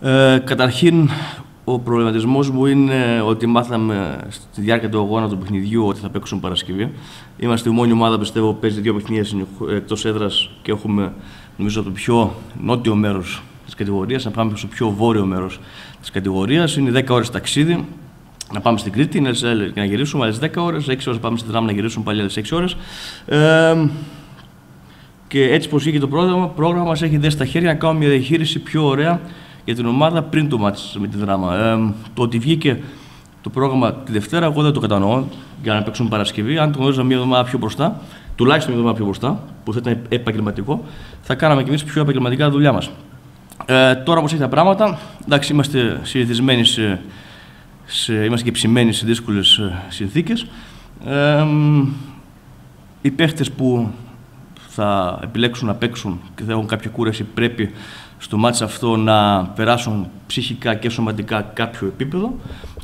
Ε, καταρχήν, ο προβληματισμός μου είναι ότι μάθαμε στη διάρκεια του αγώνα του παιχνιδιού ότι θα παίξουν Παρασκευή. Είμαστε η μόνη ομάδα πιστεύω που παίζει δύο παιχνίδια εκτός έδρας και έχουμε νομίζω το πιο νότιο μέρος της κατηγορίας. Να πάμε στο πιο βόρειο μέρος της κατηγορίας. Είναι 10 ώρες ταξίδι. Να πάμε στην Κρήτη, να γυρίσουμε άλλες 10 ώρες, 6 ώρες πάμε στη Δράμα να γυρίσουμε πάλι άλλες 6 ώρες. Ε, και έτσι πω βγήκε το πρόγραμμα, πρόγραμμα μας έχει δέσει στα χέρια να κάνουμε μια διαχείριση πιο ωραία για την ομάδα πριν το μάτι με τη δράμα. Ε, το ότι βγήκε το πρόγραμμα τη Δευτέρα, εγώ δεν το κατανοώ για να παίξουμε Παρασκευή. Αν το γνώριζα μια εβδομάδα πιο μπροστά, τουλάχιστον μια εβδομάδα πιο μπροστά, που θα ήταν επαγγελματικό, θα κάναμε κι εμείς πιο επαγγελματικά δουλειά μας. Ε, τώρα όπως έχει τα πράγματα, εντάξει, είμαστε συνηθισμένοι σε, σε, είμαστε και ψημένοι σε δύσκολες συνθήκες. Ε, οι παίχτες που θα επιλέξουν να παίξουν και θα έχουν κάποια κούραση πρέπει στο μάτς αυτό να περάσουν ψυχικά και σωματικά κάποιο επίπεδο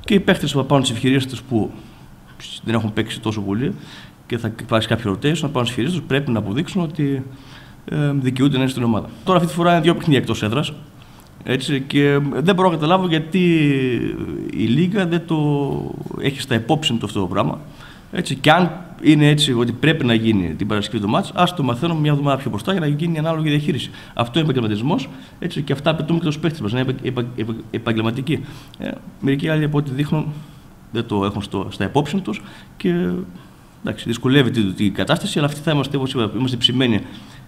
και οι παίχτες που θα πάρουν τις ευκαιρίες τους που δεν έχουν παίξει τόσο πολύ και θα υπάρξει κάποιο rotation να πάρουν τις ευκαιρίες τους πρέπει να αποδείξουν ότι ε, δικαιούνται να είναι στην ομάδα. Τώρα αυτή τη φορά είναι δύο παιχνίδια εκτός έδρας έτσι, και δεν μπορώ να καταλάβω γιατί η Λίγα δεν το έχει στα υπόψη του αυτό το πράγμα. Έτσι, και αν είναι έτσι ότι πρέπει να γίνει την Παρασκευή του μάτς, ας το μαθαίνουμε μια εβδομάδα πιο μπροστά για να γίνει η ανάλογη διαχείριση. Αυτό είναι επαγγελματισμό και αυτά απαιτούμε και τους παίχτες μας να είναι επα, επα, επαγγελματικοί. Ε, μερικοί άλλοι από ό,τι δείχνουν δεν το έχουν στο, στα υπόψη τους και εντάξει, δυσκολεύει την, την κατάσταση, αλλά αυτοί θα είμαστε, όπως είπα, είμαστε ψημένοι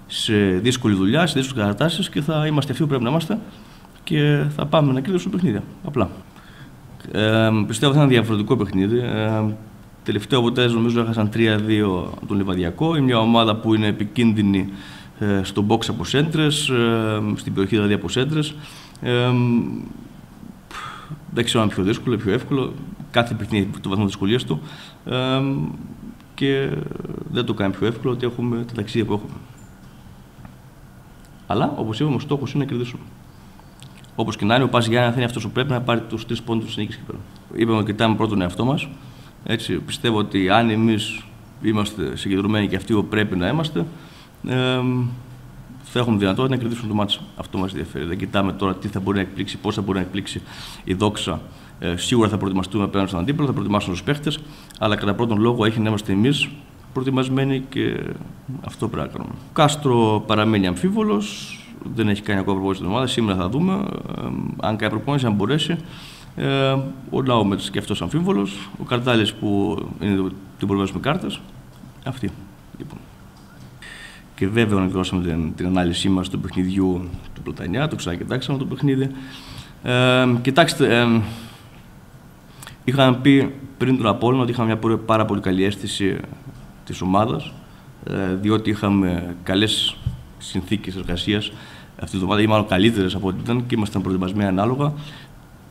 σε δύσκολη δουλειά, σε δύσκολες καταστάσεις και θα είμαστε αυτοί που πρέπει να είμαστε και θα πάμε να κρίνουμε παιχνίδια. Απλά. Ε, πιστεύω ότι θα είναι διαφορετικό παιχνίδι. Ε, Τελευταίο αποτέλεσμα νομίζω έχασαν 3-2 τον Λιβαδιακό. Είναι μια ομάδα που είναι επικίνδυνη ε, στον box από σέντρες, ε, στην περιοχή δηλαδή από σέντρες. Ε, δεν ξέρω αν είναι πιο δύσκολο ή πιο εύκολο. Κάθε παιχνίδι το βαθμό δυσκολίας του. Ε, και δεν το κάνει πιο εύκολο ότι έχουμε τα ταξίδια που έχουμε. Αλλά όπως είπαμε, ο στόχος είναι να κερδίσουμε. Όπως και να είναι, ο Πας Γιάννη θα είναι αυτός που πρέπει να πάρει τους τρεις πόντους της νίκης και πέρα. Είπαμε ότι κοιτάμε πρώτον εαυτό μας. Έτσι, πιστεύω ότι αν εμείς είμαστε συγκεντρωμένοι και αυτοί που πρέπει να είμαστε, ε, θα έχουμε δυνατότητα να κερδίσουμε το μάτσο. Αυτό μας ενδιαφέρει. Δεν κοιτάμε τώρα τι θα μπορεί να εκπλήξει, πώς θα μπορεί να εκπλήξει η δόξα. Ε, σίγουρα θα προετοιμαστούμε απέναντι στον αντίπαλο, θα προετοιμάσουμε τους παίχτες, αλλά κατά πρώτον λόγο έχει να είμαστε εμείς προετοιμασμένοι και αυτό πρέπει να κάνουμε. Ο Κάστρο παραμένει αμφίβολος, δεν έχει κάνει ακόμα προπόνηση στην ομάδα. Σήμερα θα δούμε ε, αν κάνει προπόνηση, αν μπορέσει. Ε, ο Λάουμετ και αυτό αμφίβολος. Ο Καρτάλη που είναι την προηγούμενη κάρτε. Αυτή. Λοιπόν. Και βέβαια ολοκληρώσαμε την, την ανάλυση μας του παιχνιδιού του Πλατανιά, το ξανακοιτάξαμε το παιχνίδι. Ε, κοιτάξτε, ε, είχαμε πει πριν τον Απόλλωνα ότι είχαμε μια πάρα πολύ καλή αίσθηση της ομάδας, ε, διότι είχαμε καλές συνθήκες εργασίας αυτή την εβδομάδα, ή μάλλον καλύτερες από ό,τι ήταν και ήμασταν προετοιμασμένοι ανάλογα.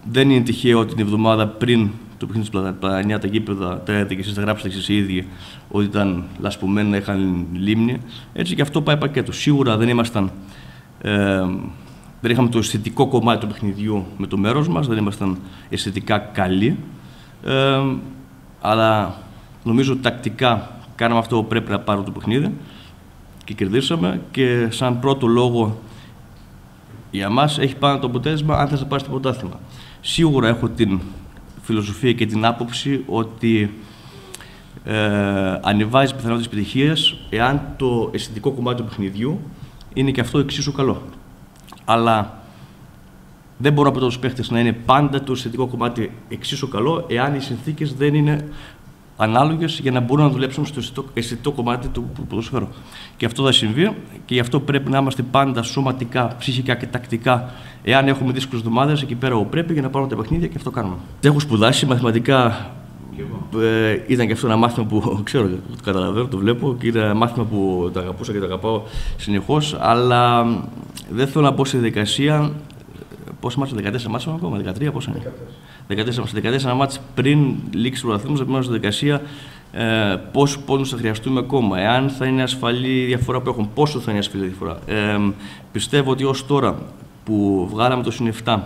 Δεν είναι τυχαίο ότι την εβδομάδα πριν το παιχνίδι του Πλατανιά τα γήπεδα τα έδετε και εσείς τα γράψατε εσείς οι ίδιοι ότι ήταν λασπωμένα, είχαν λίμνη. Έτσι και αυτό πάει πακέτο. Σίγουρα δεν ήμασταν. Ε, δεν είχαμε το αισθητικό κομμάτι του παιχνιδιού με το μέρος μας, δεν ήμασταν αισθητικά καλοί. Ε, αλλά νομίζω ότι τακτικά κάναμε αυτό που πρέπει να πάρουμε το παιχνίδι και κερδίσαμε και σαν πρώτο λόγο για μας έχει πάνω το αποτέλεσμα αν θες να πάρεις το πρωτάθλημα. Σίγουρα έχω την φιλοσοφία και την άποψη ότι ε, ανεβάζει πιθανότητες επιτυχίας εάν το αισθητικό κομμάτι του παιχνιδιού είναι και αυτό εξίσου καλό. Αλλά δεν μπορώ από του παίχτες να είναι πάντα το αισθητικό κομμάτι εξίσου καλό, εάν οι συνθήκες δεν είναι ανάλογες για να μπορούν να δουλέψουν στο αισθητό κομμάτι του ποδοσφαίρου. Και αυτό θα συμβεί και γι' αυτό πρέπει να είμαστε πάντα σωματικά, ψυχικά και τακτικά, εάν έχουμε δύσκολες εβδομάδες εκεί πέρα όπου πρέπει για να πάρουμε τα παιχνίδια και αυτό κάνουμε. Έχω σπουδάσει μαθηματικά. Ε, ήταν και αυτό ένα μάθημα που ξέρω, το καταλαβαίνω, το βλέπω και ήταν ένα μάθημα που το αγαπούσα και το αγαπάω συνεχώς. Αλλά δεν θέλω να μπω στη διαδικασία. Πόσα μάτια, 14 μάτια ακόμα, 13, πόσα είναι; 14, 14 μάτς πριν λήξει του πρωταθλήματος, επιμένω στη δικασία ε, πόσους πόντους θα χρειαστούμε ακόμα, εάν θα είναι ασφαλή η διαφορά που έχουν, πόσο θα είναι ασφαλή η διαφορά. Ε, πιστεύω ότι ως τώρα που βγάλαμε το συν 7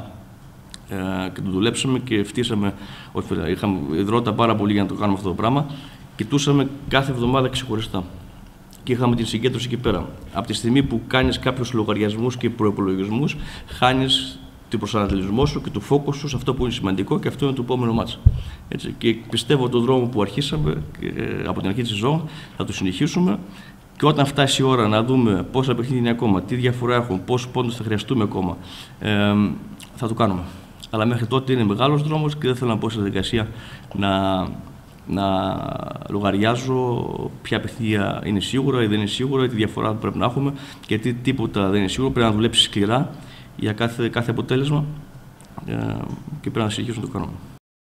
ε, και το δουλέψαμε και φτύσαμε, όχι, είχαμε υδρότα πάρα πολύ για να το κάνουμε αυτό το πράγμα, κοιτούσαμε κάθε εβδομάδα ξεχωριστά. Και είχαμε την συγκέντρωση εκεί πέρα. Από τη στιγμή που κάνεις κάποιους λογαριασμούς και προπολογισμού, χάνεις του προσανατολισμό σου και του φόκου σου σε αυτό που είναι σημαντικό και αυτό είναι το επόμενο μάτσα. Έτσι. Και πιστεύω τον δρόμο που αρχίσαμε ε, από την αρχή της σεζόν θα το συνεχίσουμε και όταν φτάσει η ώρα να δούμε πόσα παιχνίδια είναι ακόμα, τι διαφορά έχουν, πόσους πόντους θα χρειαστούμε ακόμα, ε, θα το κάνουμε. Αλλά μέχρι τότε είναι μεγάλος δρόμος και δεν θέλω να πω σε διαδικασία να, να λογαριάζω ποια παιχνίδια είναι σίγουρα ή δεν είναι σίγουρα, τι διαφορά πρέπει να έχουμε και τι τίποτα δεν είναι σίγουρο. Πρέπει να δουλέψεις σκληρά για κάθε, κάθε αποτέλεσμα ε, και πρέπει να συνεχίσουμε να το κάνουμε.